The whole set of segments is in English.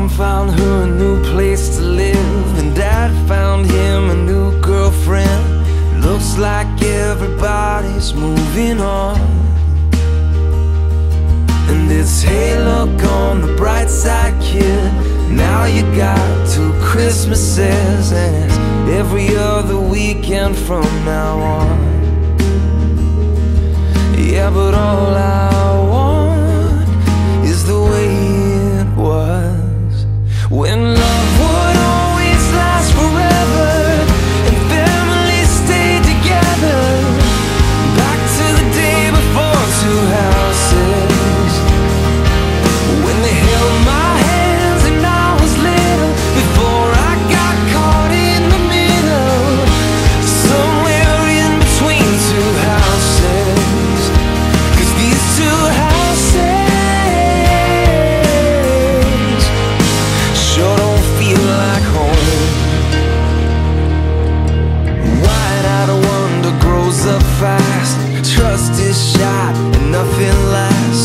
Mom found her a new place to live And Dad found him a new girlfriend. Looks like everybody's moving on. And it's, hey look on the bright side kid. Now you got two Christmases And it's every other weekend from now on. Yeah, but all I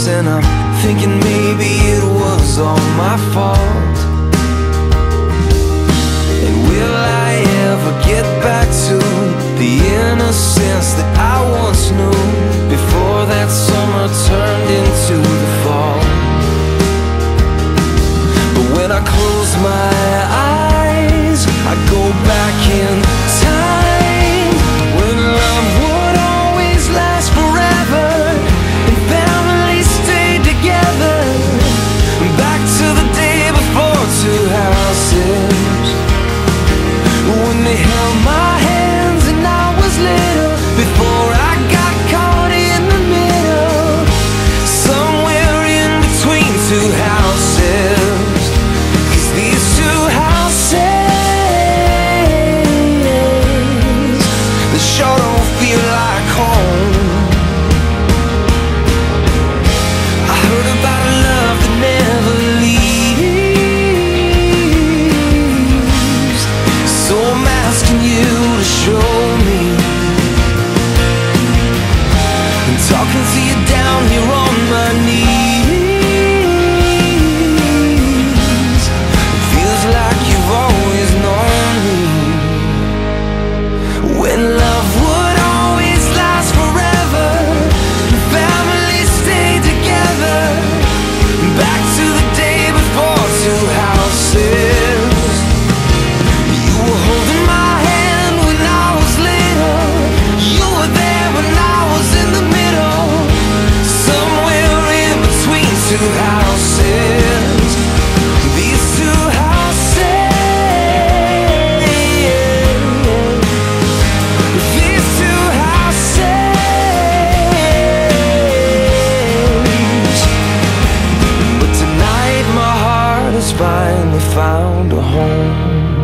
and I'm thinking maybe it was all my fault. sure don't feel like home. I heard about a love that never leaves. So I'm asking you to show finally found a home.